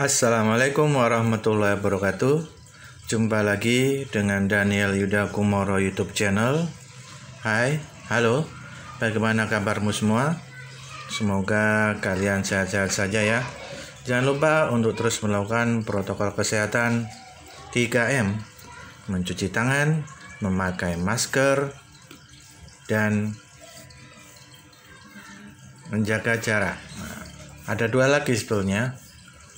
Assalamualaikum warahmatullahi wabarakatuh. Jumpa lagi dengan Daniel Yuda Kumoro YouTube channel. Hai, halo. Bagaimana kabarmu semua? Semoga kalian sehat-sehat saja ya. Jangan lupa untuk terus melakukan protokol kesehatan 3M Mencuci tangan, memakai masker, dan menjaga jarak. Ada dua lagi sebetulnya,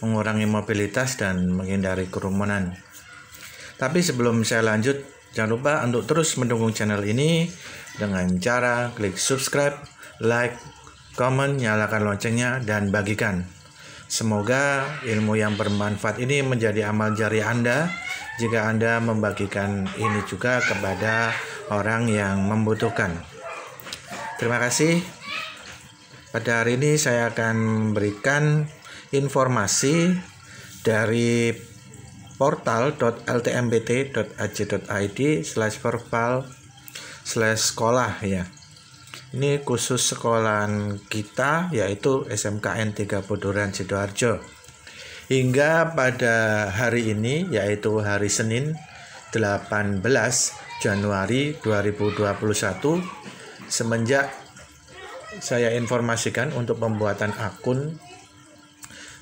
mengurangi mobilitas dan menghindari kerumunan. Tapi sebelum saya lanjut, jangan lupa untuk terus mendukung channel ini dengan cara klik subscribe, like, komen, nyalakan loncengnya, dan bagikan. Semoga ilmu yang bermanfaat ini menjadi amal jari Anda jika Anda membagikan ini juga kepada orang yang membutuhkan. Terima kasih. Pada hari ini saya akan memberikan informasi dari portal.ltmpt.ac.id slash verbal slash sekolah ya. Ini khusus sekolahan kita yaitu SMKN 3 Buduran Sidoarjo. Hingga pada hari ini yaitu hari Senin 18 Januari 2021 semenjak saya informasikan untuk pembuatan akun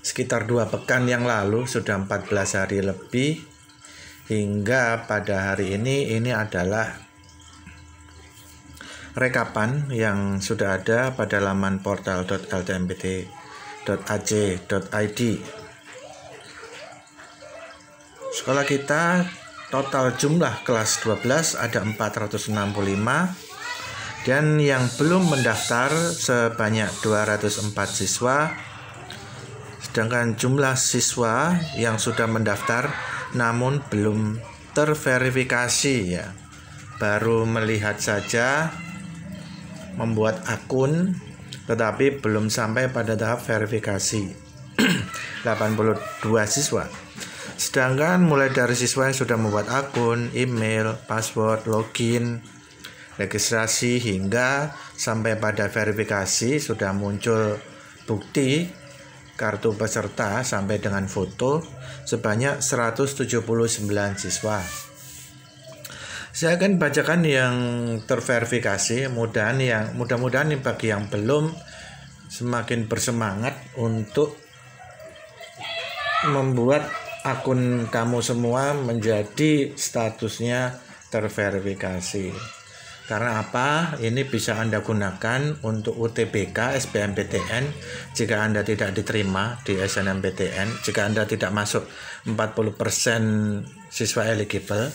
sekitar dua pekan yang lalu sudah 14 hari lebih hingga pada hari ini ini adalah rekapan yang sudah ada pada laman portal.ltmpt.ac.id sekolah kita total jumlah kelas 12 ada 465 dan yang belum mendaftar sebanyak 204 siswa Sedangkan jumlah siswa yang sudah mendaftar namun belum terverifikasi ya. Baru melihat saja membuat akun tetapi belum sampai pada tahap verifikasi. 82 siswa. Sedangkan mulai dari siswa yang sudah membuat akun, email, password, login, registrasi hingga sampai pada verifikasi sudah muncul bukti kartu peserta sampai dengan foto sebanyak 179 siswa. Saya akan bacakan yang terverifikasi, mudah yang mudah-mudahan bagi yang belum semakin bersemangat untuk membuat akun kamu semua menjadi statusnya terverifikasi. Karena apa? Ini bisa Anda gunakan untuk UTBK, SBMPTN jika Anda tidak diterima di SNMPTN, jika Anda tidak masuk 40% siswa eligible.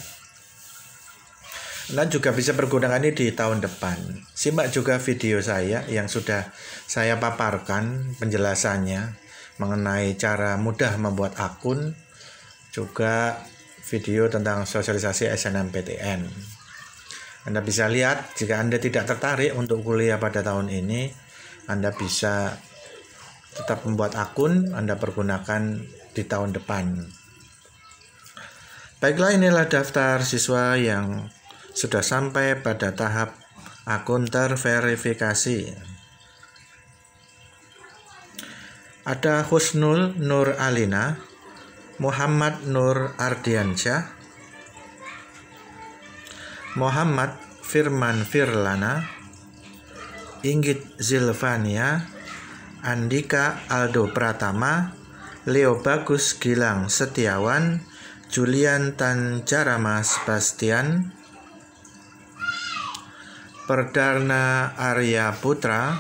Anda juga bisa pergunakan ini di tahun depan. Simak juga video saya yang sudah saya paparkan penjelasannya mengenai cara mudah membuat akun, juga video tentang sosialisasi SNMPTN. Anda bisa lihat jika Anda tidak tertarik untuk kuliah pada tahun ini, Anda bisa tetap membuat akun Anda pergunakan di tahun depan. Baiklah inilah daftar siswa yang sudah sampai pada tahap akun terverifikasi. Ada Husnul Nur Alina, Muhammad Nur Ardiansyah, Muhammad Firman Firlana, Inggit Zilvania, Andika Aldo Pratama, Leo Bagus Gilang Setiawan, Julian Tanjarama Sebastian, Perdana Arya Putra,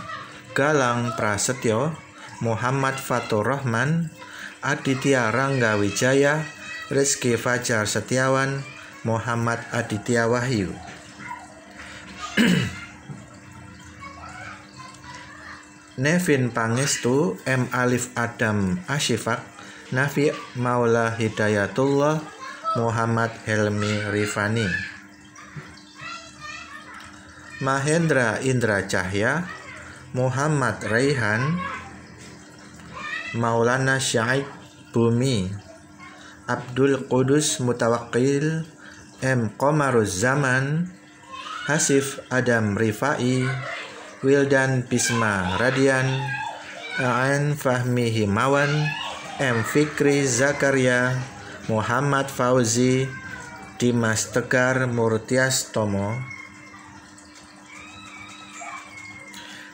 Galang Prasetyo, Muhammad Fatur Rahman, Aditya Rangga Wijaya, Rizky Fajar Setiawan, Muhammad Aditya Wahyu Nevin Pangestu M. Alif Adam Ashifak Nafi Maula Hidayatullah Muhammad Helmi Rifani Mahendra Indra Cahya Muhammad Raihan Maulana Syaib Bumi Abdul Qudus Mutawakil M. Komaruz Zaman, Hasif Adam Rifai, Wildan Bisma Radian, Aan Fahmi Himawan, M. Fikri Zakaria, Muhammad Fauzi, Dimas Tegar Murtias Tomo,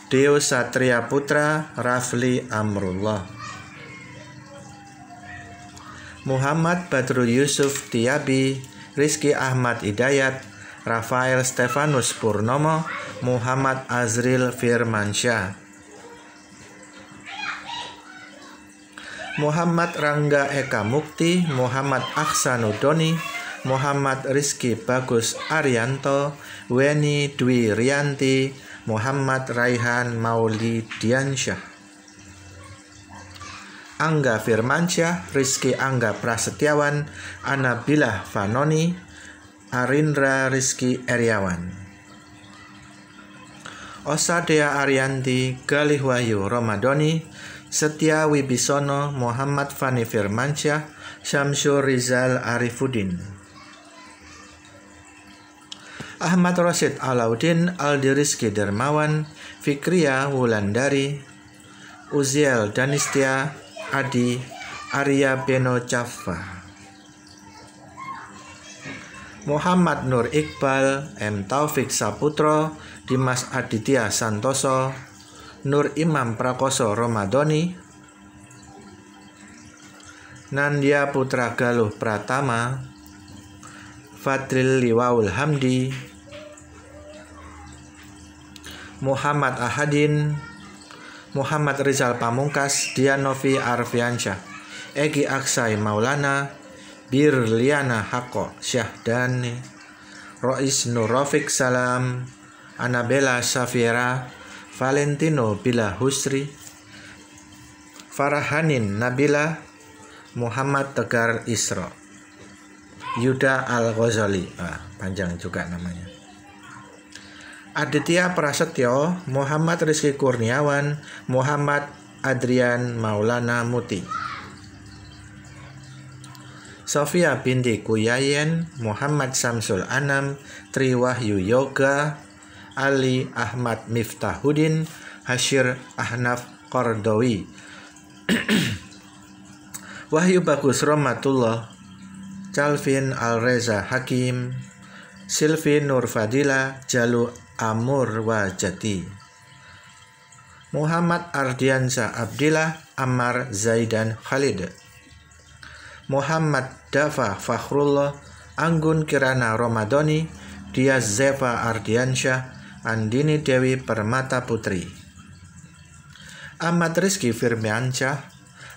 Deo Satria Putra, Rafli Amrullah. Muhammad Badrul Yusuf Tiabi, Rizky Ahmad Hidayat, Rafael Stefanus Purnomo, Muhammad Azril Firmansyah. Muhammad Rangga Eka Mukti, Muhammad Aksanudoni, Muhammad Rizky Bagus Arianto, Weni Dwi Rianti, Muhammad Raihan Mauli Diansyah. Angga Firmansyah, Rizky Angga Prasetyawan, Anabilah Fanoni, Arindra Rizky Eriawan. Osadea Arianti, Galih Wahyu Romadoni, Setia Wibisono, Muhammad Fani Firmansyah, Syamsur Rizal Arifudin. Ahmad Rosid Alauddin Aldi Rizky Dermawan, Fikria Wulandari, Uziel Danistia, Adi, Arya Beno Jaffa. Muhammad Nur Iqbal, M. Taufik Saputro, Dimas Aditya Santoso, Nur Imam Prakoso Romadoni, Nandya Putra Galuh Pratama, Fadril Liwaul Hamdi, Muhammad Ahadin, Muhammad Rizal Pamungkas, Dianovi Arfiansyah, Egi Aksai Maulana, Birliana Hako Syahdani, Rois Nurofik Salam, Anabella Safira, Valentino Bila Husri, Farahanin Nabila, Muhammad Tegar Isro, Yuda Al-Ghazali, ah, panjang juga namanya. Aditya Prasetyo, Muhammad Rizky Kurniawan, Muhammad Adrian Maulana Muti. Sofia binti Kuyayen, Muhammad Samsul Anam, Triwahyu Yoga, Ali Ahmad Miftahuddin, Hashir Ahnaf Kordowi. Wahyu Bagus Romatullah, Calvin Alreza Hakim, Silvi Nur Fadila, Jalu Amur Wajati. Muhammad Ardiansa Abdillah, Ammar Zaidan Khalid. Muhammad Dafa Fakhrullah, Anggun Kirana Romadoni, Diaz Zeva Ardiansyah, Andini Dewi Permata Putri Ahmad Rizky Firmansyah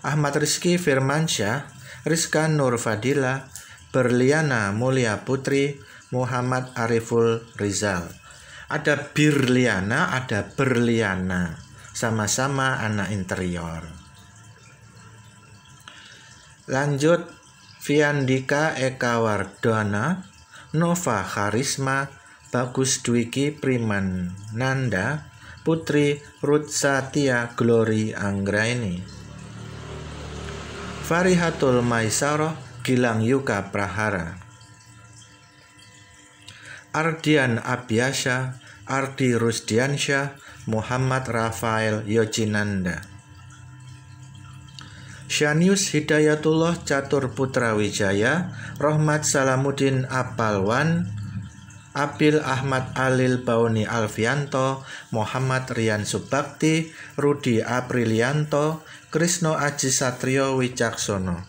Ahmad Rizky Firmansyah Rizka Nur Fadila Berliana Mulia Putri Muhammad Ariful Rizal ada Birliana, ada Berliana. Sama-sama anak interior. Lanjut Viandika Eka Wardana Nova Karisma Bagus Dwiki Priman Nanda Putri Ruth Satya Glory Anggraini. Farihatul Maisaro Gilang Yuka Prahara Ardian Abiasya Ardi Rusdiansyah Muhammad Rafael Yojinanda Syanius Hidayatullah Catur Putra Wijaya Rohmat Salamuddin Apalwan Abil Ahmad Alil Bauni Alfianto, Muhammad Rian Subakti, Rudi Aprilianto, Krisno Aji Satrio Wicaksono.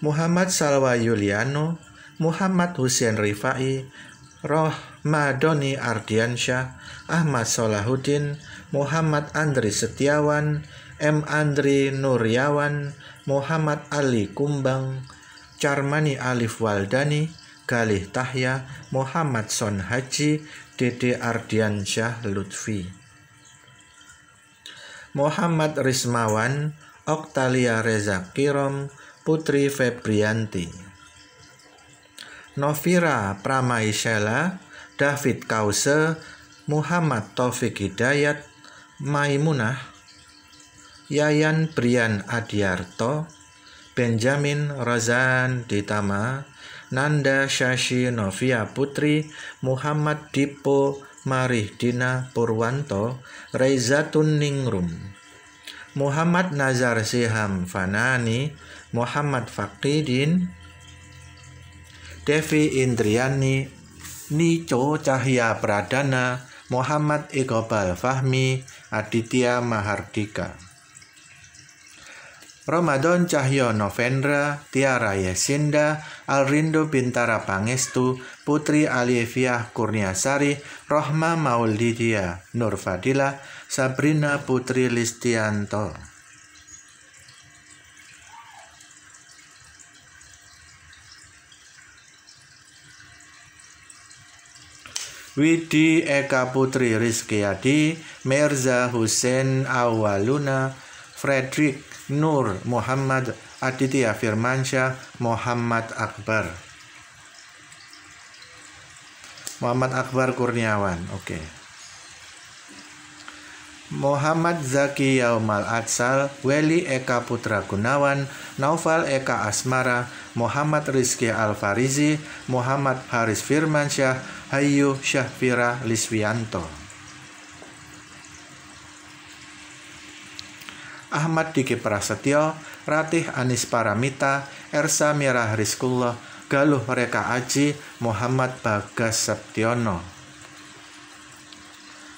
Muhammad Salwa Yuliano, Muhammad Hussein Rifai, Rohmadoni Ardiansyah, Ahmad Solahuddin, Muhammad Andri Setiawan, M. Andri Nuryawan, Muhammad Ali Kumbang, Charmani Alif Waldani, Galih Tahya, Muhammad Son Haji, Dede Ardiansyah Lutfi. Muhammad Rismawan, Oktalia Reza Kirom, Putri Febrianti. Novira Pramaisela, David Kause, Muhammad Taufik Hidayat, Maimunah, Yayan Brian Adiarto, Benjamin Razan Ditama, Nanda Shashi Novia Putri, Muhammad Dipo Marihdina Purwanto, Reizatun Ningrum, Muhammad Nazar Siham Fanani, Muhammad Fakidin, Devi Indriani, Nico Cahya Pradana, Muhammad Iqbal Fahmi, Aditya Mahardika. Ramadan Cahyo Novendra, Tiara Yesinda, Alrindo Bintara Pangestu, Putri Alifiah Kurniasari, Rohma Maulidia, Nur Fadila, Sabrina Putri Listianto. Widi Eka Putri Rizkyadi, Merza Hussein Awaluna, Frederick Nur Muhammad Aditya Firmansyah Muhammad Akbar Muhammad Akbar Kurniawan oke okay. Muhammad Zaki Yaumal Atsal Weli Eka Putra Gunawan Naufal Eka Asmara Muhammad Rizky Alfarizi Muhammad Haris Firmansyah Hayu Syahfira Liswianto Ahmad Diki Prasetyo, Ratih Anis Paramita, Ersa Mirah Rizkullah, Galuh Reka Aji, Muhammad Bagas Septiono.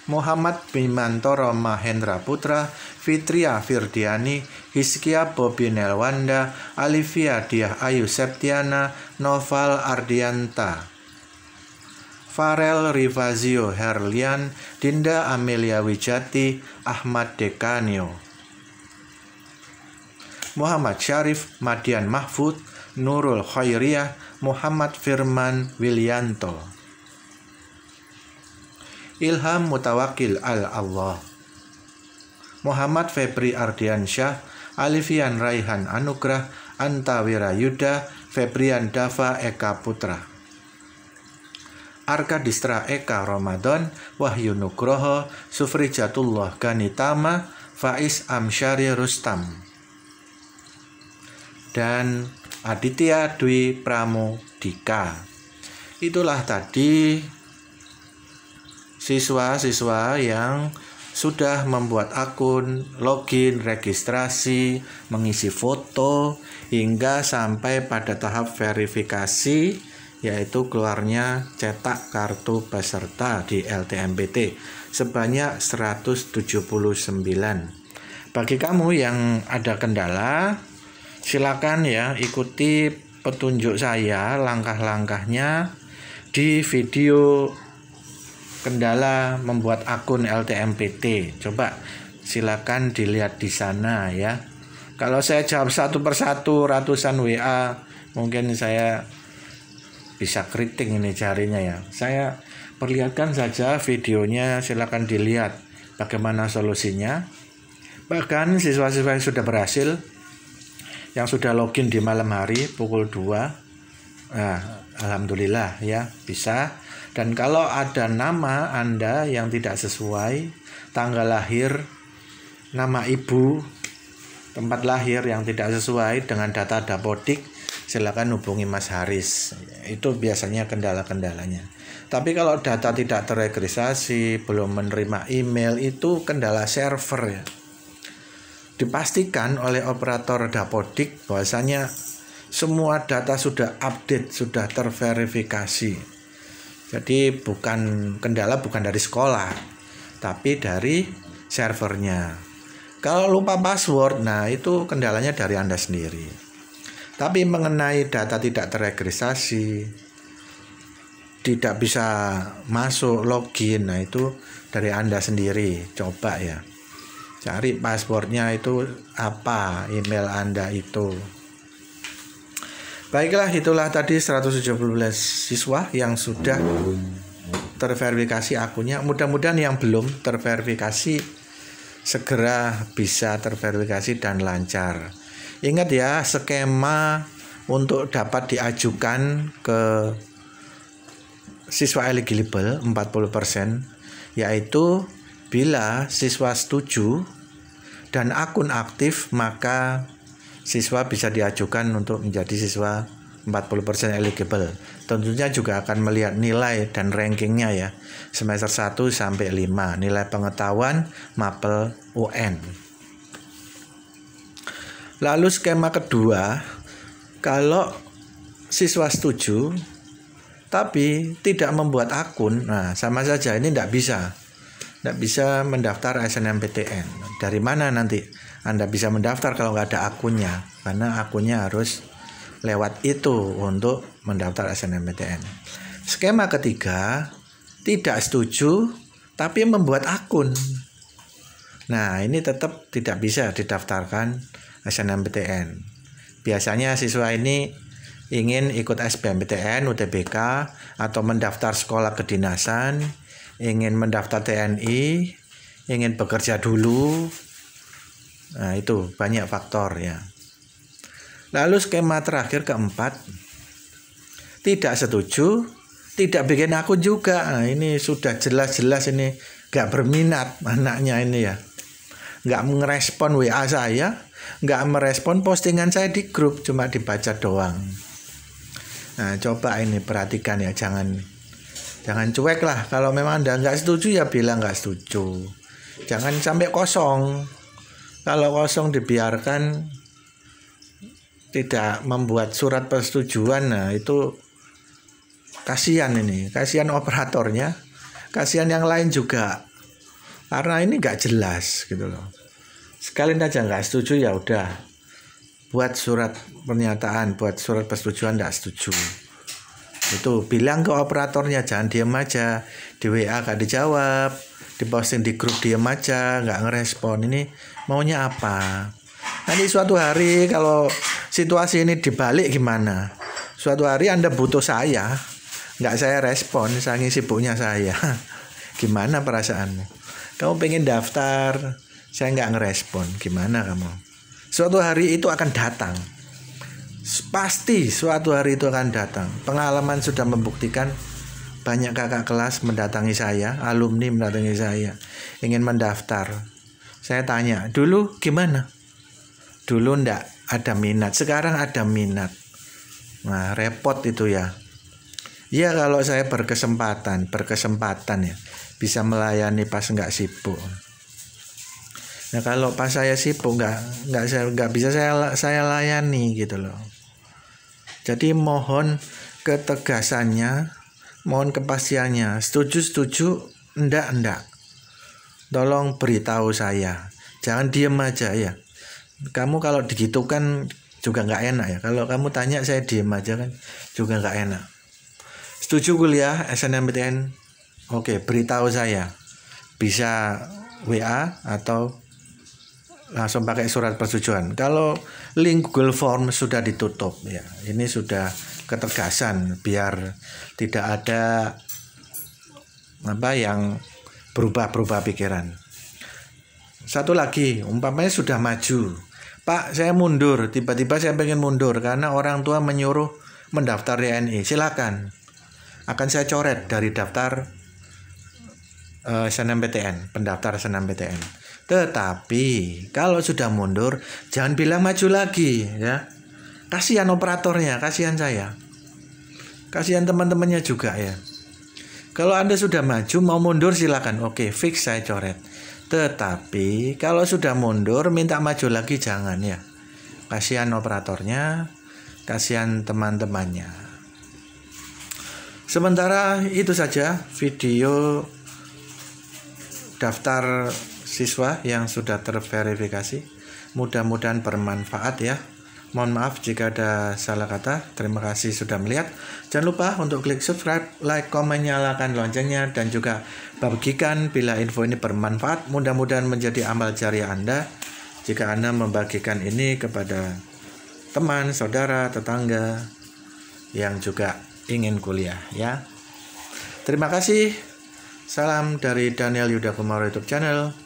Muhammad Bimantoro Mahendra Putra, Fitria Firdiani, Hiskia Bobi Nelwanda, Alivia Diah Ayu Septiana, Noval Ardianta, Farel Rivazio Herlian, Dinda Amelia Wijati, Ahmad Dekanio. Muhammad Syarif, Madian Mahfud, Nurul Khairiyah, Muhammad Firman Willianto. Ilham Mutawakil Al-Allah. Muhammad Febri Ardiansyah, Alifian Raihan Anugrah, Anta Wirayuda, Febrian Dava Eka Putra. Arka Distra Eka Ramadan, Wahyu Nugroho, Sufrijatullah Ganitama, Faiz Amsyari Rustam dan Aditya Dwi Pramodika. Itulah tadi siswa-siswa yang sudah membuat akun, login, registrasi, mengisi foto hingga sampai pada tahap verifikasi yaitu keluarnya cetak kartu peserta di LTMPT sebanyak 179. Bagi kamu yang ada kendala silakan ya ikuti petunjuk saya langkah-langkahnya di video kendala membuat akun LTMPT. Coba silakan dilihat di sana ya. Kalau saya jawab satu persatu ratusan WA, mungkin saya bisa keriting ini carinya ya. Saya perlihatkan saja videonya, silakan dilihat bagaimana solusinya. Bahkan siswa-siswa yang sudah berhasil yang sudah login di malam hari pukul 2 nah, Alhamdulillah ya bisa dan kalau ada nama Anda yang tidak sesuai tanggal lahir nama ibu tempat lahir yang tidak sesuai dengan data dapodik silakan hubungi Mas Haris. Itu biasanya kendala-kendalanya. Tapi kalau data tidak terregistrasi belum menerima email itu kendala server ya. Dipastikan oleh operator dapodik bahwasanya semua data sudah update, sudah terverifikasi. Jadi bukan kendala bukan dari sekolah, tapi dari servernya. Kalau lupa password, nah itu kendalanya dari Anda sendiri. Tapi mengenai data tidak terregistrasi, tidak bisa masuk login, nah itu dari Anda sendiri. Coba ya cari paspornya itu apa email Anda itu. Baiklah, itulah tadi 117 siswa yang sudah terverifikasi akunnya. Mudah-mudahan yang belum terverifikasi segera bisa terverifikasi dan lancar. Ingat ya, skema untuk dapat diajukan ke siswa eligible 40% yaitu bila siswa setuju dan akun aktif maka siswa bisa diajukan untuk menjadi siswa 40% eligible. Tentunya juga akan melihat nilai dan rankingnya ya. Semester 1 sampai 5, nilai pengetahuan, mapel, UN. Lalu skema kedua, kalau siswa setuju tapi tidak membuat akun, nah sama saja ini tidak bisa. Tidak bisa mendaftar SNMPTN. Dari mana nanti Anda bisa mendaftar kalau nggak ada akunnya? Karena akunnya harus lewat itu untuk mendaftar SNMPTN. Skema ketiga, tidak setuju tapi membuat akun. Nah, ini tetap tidak bisa didaftarkan SNMPTN. Biasanya siswa ini ingin ikut SBMPTN, UTBK, atau mendaftar sekolah kedinasan, ingin mendaftar TNI, ingin bekerja dulu. Nah, itu banyak faktor ya. Lalu skema terakhir keempat, tidak setuju, tidak bikin akun juga. Nah, ini sudah jelas-jelas ini gak berminat anaknya ini ya. Gak merespon WA saya, gak merespon postingan saya di grup, cuma dibaca doang. Nah, coba ini perhatikan ya, jangan jangan cuek lah. Kalau memang anda nggak setuju ya bilang nggak setuju. Jangan sampai kosong. Kalau kosong dibiarkan tidak membuat surat persetujuan, nah itu kasihan ini, kasihan operatornya, kasihan yang lain juga. Karena ini nggak jelas gitu loh. Sekalian aja nggak setuju ya udah buat surat pernyataan, buat surat persetujuan tidak setuju. Itu bilang ke operatornya jangan diam aja, di WA gak dijawab, diposting di grup diam aja, nggak ngerespon. Ini maunya apa? Nanti suatu hari kalau situasi ini dibalik gimana? Suatu hari Anda butuh saya, nggak saya respon, saking sibuknya saya. Gimana perasaanmu? Kamu pengen daftar, saya nggak ngerespon. Gimana kamu? Suatu hari itu akan datang. Pasti suatu hari itu akan datang. Pengalaman sudah membuktikan banyak kakak kelas mendatangi saya, alumni mendatangi saya, ingin mendaftar. Saya tanya, dulu gimana? Dulu ndak ada minat, sekarang ada minat. Nah, repot itu ya. Ya kalau saya berkesempatan, berkesempatan ya, bisa melayani pas nggak sibuk. Nah kalau pas saya sibuk nggak nggak saya nggak bisa saya saya layani gitu loh. Jadi mohon ketegasannya, mohon kepastiannya. Setuju setuju, enggak. Tolong beritahu saya. Jangan diem aja ya. Kamu kalau digitukan juga nggak enak ya. Kalau kamu tanya saya diem aja kan juga nggak enak. Setuju kuliah SNMPTN? Oke, beritahu saya. Bisa WA atau langsung pakai surat persetujuan. Kalau link Google Form sudah ditutup ya, ini sudah ketegasan biar tidak ada apa yang berubah-berubah pikiran. Satu lagi, umpamanya sudah maju. Pak, saya mundur. Tiba-tiba saya pengen mundur karena orang tua menyuruh mendaftar DNI. Silakan. Akan saya coret dari daftar uh, SNMPTN, pendaftar SNMPTN. Tetapi kalau sudah mundur, jangan bilang maju lagi ya. Kasihan operatornya, kasihan saya. Kasihan teman-temannya juga ya. Kalau Anda sudah maju mau mundur silakan. Oke, fix saya coret. Tetapi kalau sudah mundur minta maju lagi jangan ya. Kasihan operatornya, kasihan teman-temannya. Sementara itu saja video daftar siswa yang sudah terverifikasi. Mudah-mudahan bermanfaat ya. Mohon maaf jika ada salah kata. Terima kasih sudah melihat. Jangan lupa untuk klik subscribe, like, komen, nyalakan loncengnya, dan juga bagikan bila info ini bermanfaat. Mudah-mudahan menjadi amal jariah Anda jika Anda membagikan ini kepada teman, saudara, tetangga yang juga ingin kuliah ya. Terima kasih. Salam dari Daniel Yuda Kumaro YouTube channel.